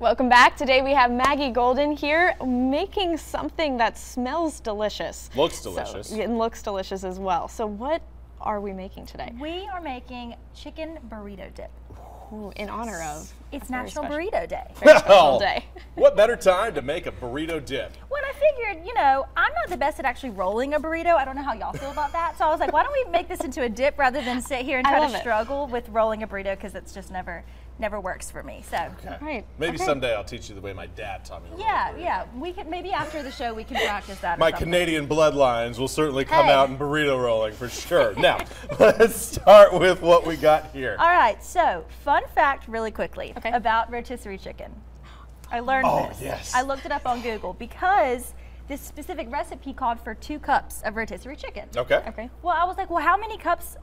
Welcome back. Today we have Maggie Golden here making something that smells delicious. Looks So- delicious. it looks delicious as well. So what are we making today? We are making chicken burrito dip. Ooh, in honor of It's National. Burrito Day. very Well, day. what better time to make a burrito dip? When I figured, you know, I'm not the best at actually rolling a burrito. I don't know how y'all feel about that. So I was like, why don't we make this into a dip rather than sit here and try love to it. struggle with rolling a burrito because it's just never, never works for me. So. Okay. Right, Maybe okay. someday I'll teach you the way my dad taught me. to roll a Yeah, yeah. We can maybe after the show we can practice that. My something. Canadian bloodlines will certainly come Hey. out in burrito rolling for sure. now, let's start with what we got here. All right. So, fun fact, really quickly, Okay. about rotisserie chicken. I learned Oh, this. yes. I looked it up on Google because this specific recipe called for two cups of rotisserie chicken. Okay. Okay. Well, I was like, well, how many cups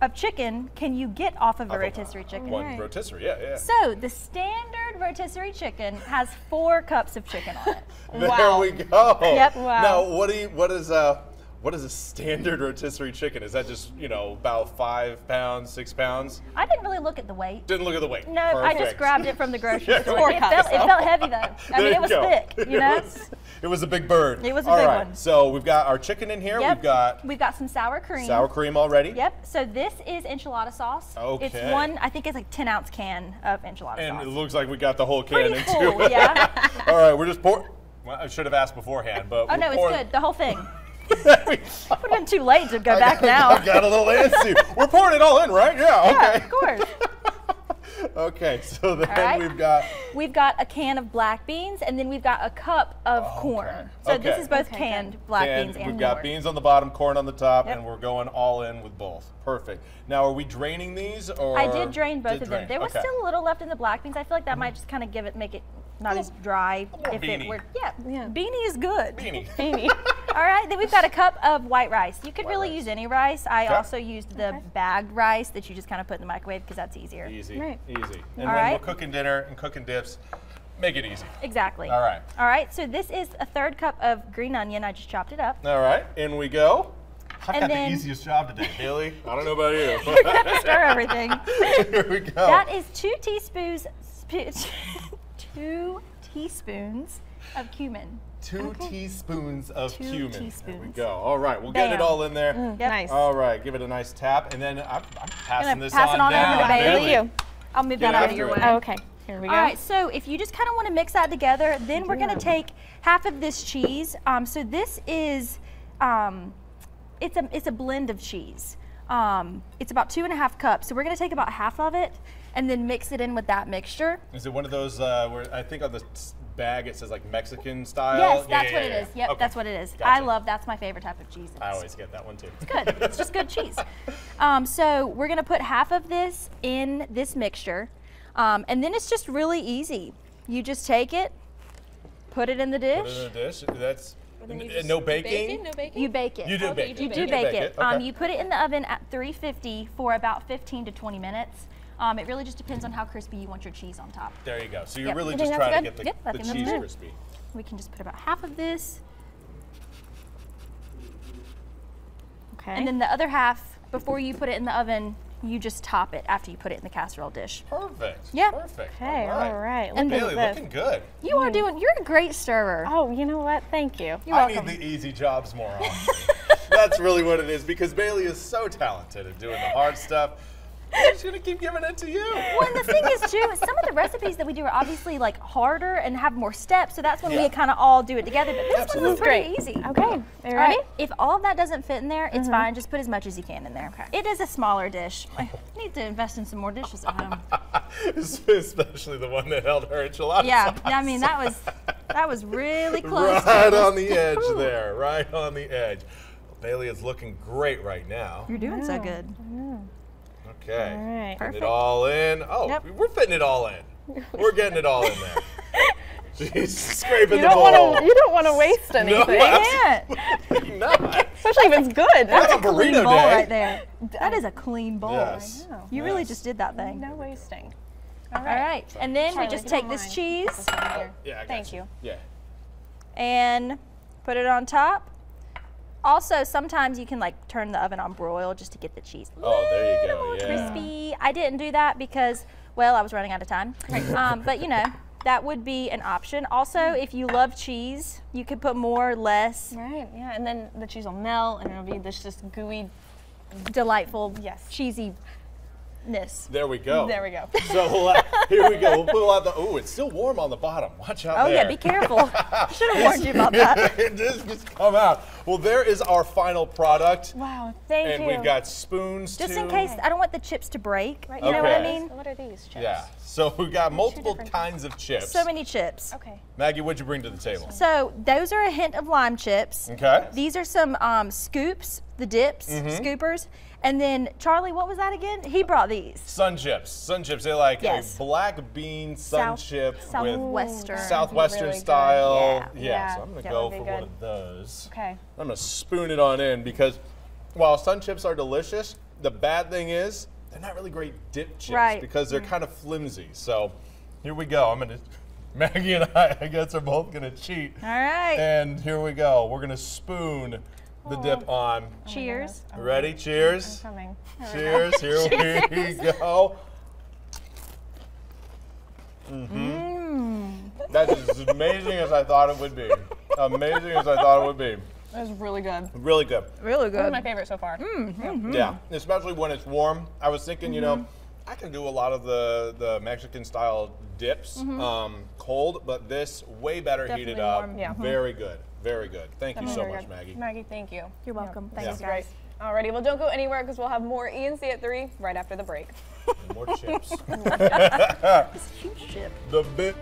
of chicken can you get off of a rotisserie chicken? One Right. rotisserie, yeah, yeah. So the standard rotisserie chicken has four cups of chicken on it. There Wow. we go. Yep. Wow. Now, what do you, what is uh what is a standard rotisserie chicken? Is that just you know about five pounds, six pounds? I didn't really look at the weight. Didn't look at the weight. No, I just grabbed it from the grocery Yeah, store. It felt, it felt heavy though. I mean, it was go. thick, you It know? was, it was a big bird. It was a All big right, one. So we've got our chicken in here. Yep. We've got We've got some sour cream. sour cream already. Yep. So this is enchilada sauce. Okay. It's one, I think it's like 10 ounce can of enchilada And sauce. And it looks like we got the whole can Pretty into full, it. yeah. All right, we're just pour. Well, I should have asked beforehand, but Oh no, it's good. The whole thing. There we go. Would have been too late to go I back got, now. I got a little antsy. We're pouring it all in, right? Yeah. Yeah, Okay. of course. okay. So then right. we've got. We've got a can of black beans, and then we've got a cup of oh, corn. So this is both Okay, canned good. black and beans and we've got yours. beans on the bottom, corn on the top, Yep. and we're going all in with both. Perfect. Now, are we draining these, or I did drain both Did of them. drain, There was still a little left in the black beans. I feel like that might just kind of give it, make it not as dry. more If beanie. it were, yeah, Yeah. beanie is good. beanie. Amy. All right, then we've got a cup of white rice. You could White really rice. use any rice. I Okay. also used the Okay. bagged rice that you just kind of put in the microwave because that's easier. Easy. Right. Easy. And All when right. we're cooking dinner and cooking dips, make it easy. Exactly. All right. All right, so this is a third cup of green onion. I just chopped it up. All right. In we go. I've And got then- the easiest job today, Haley. I don't know about you. You're going to Stir everything. Here we go. That is two teaspoons, two teaspoons of cumin. Two teaspoons of Two cumin. There we go. All right, we'll get it all in there. Yep. Nice. All right, give it a nice tap, and then I'm, I'm passing this pass it on on over to Bailey. Thank you. I'll move Get that out of your way. Oh, okay. Here we go. All right, so if you just kind of want to mix that together, then we're going to take half of this cheese. Um, so this is, um, it's a it's a blend of cheese. Um, it's about two and a half cups. So we're going to take about half of it and then mix it in with that mixture. Is it one of those uh, where I think on the s- bag it says like Mexican style? Yes, that's yeah, what it yeah, is. yeah. Yep, Okay. that's what it is. I love that's my favorite type of cheese. I always get that one too. It's good. It's just good cheese. Um, so we're gonna put half of this in this mixture, um, and then it's just really easy. You just take it, put it in the dish. Put it in a dish. That's then you n- just no baking. it? No bacon? You bake it. You do Okay, bake you it. do You bake do it. bake it. Um, Okay. you put it in the oven at 350 for about 15 to 20 minutes. Um, it really just depends on how crispy you want your cheese on top. There you go. So you're Yep. really just think that's trying to good? get the, Yep, I the think that's cheese good. crispy. We can just put about half of this, Okay. and then the other half, before you put it in the oven, you just top it after you put it in the casserole dish. Perfect. Yeah. Perfect. okay, all right. And Look Bailey, this. looking good. You are doing. You're a great stirrer. Oh, you know what? Thank you. You're I welcome. need the easy jobs more often. That's really what it is because Bailey is so talented at doing the hard stuff. I'm just gonna keep giving it to you. Well, and the thing is too, some of the recipes that we do are obviously like harder and have more steps, so that's when Yeah. we kind of all do it together. But this Absolutely. one was pretty easy. Okay. All All right. right. If all of that doesn't fit in there, it's mm-hmm. fine. Just put as much as you can in there. Okay. It is a smaller dish. I need to invest in some more dishes at home. Especially the one that held her enchilada Yeah. sauce. I mean, that was that was really close. to right on the edge there, right on the edge. Bailey is looking great right now. You're doing so Yeah. good. Okay. All right. Getting Perfect. it all in. Oh, Yep. we're fitting it all in. We're getting it all in there. She's scraping You the don't bowl. want to. You don't want to waste anything, absolutely not. especially if it's good. That's a Clean burrito bowl day. right there. That is a clean bowl. Yes. I know. You really just did that thing. No wasting. All right. All right. And then Charlie, we just take this mind, cheese put this on here. Yeah, I got Thank you. Yeah. and put it on top. Also, sometimes you can like turn the oven on broil just to get the cheese a Oh, there you little go, more yeah. crispy. I didn't do that because, well, I was running out of time. Um, but you know, that would be an option. Also, if you love cheese, you could put more, or less. Right, yeah, and then the cheese will melt and it'll be this just gooey. Delightful, Yes. cheesiness. There we go. There we go. So uh, here we go. We'll pull out the. Oh, it's still warm on the bottom. Watch out Oh there. yeah, be careful. Should have warned you about that. it just just come out. Well, there is our final product, Wow, thank and you. And we've got spoons Just too. in case, I don't want the chips to break. Right, You know what I mean? What are these chips? Yeah. So we've got multiple kinds of chips. So many chips. Okay. Maggie, what'd you bring to the table? So those are a hint of lime chips. Okay. These are some um, scoops, the dips, Mm-hmm. scoopers. And then Charlie, what was that again? He brought these. Sun chips. Sun chips. They're like Yes. a black bean sun South- chip with Southwestern. southwestern Really style. Yeah. Yeah, So I'm gonna that go for be one of those. Okay. I'm gonna spoon it on in because while sun chips are delicious, the bad thing is they're not really great dip chips Right. because they're mm. kind of flimsy. So here we go. I'm gonna Maggie and I, I guess, are both gonna cheat. All right. And here we go. We're gonna spoon the dip on. Cheers. Ready? Cheers. Coming. Cheers. Here we go. Mm-hmm. That's as amazing as I thought it would be. Amazing as I thought it would be. That was really good. Really good. Really One good. of my favorite so far. Mm -hmm. Yeah, especially when it's warm. I was thinking, you know, I can do a lot of the the Mexican style dips um, cold, but this way better heated Definitely up. warm. Yeah. Very good. Very good. Thank you so much, good. Maggie. Maggie, thank you. You're welcome. This Thanks, is great. guys. Alrighty, well, don't go anywhere because we'll have more ENC at 3 right after the break. More chips. this Huge chip. the bit.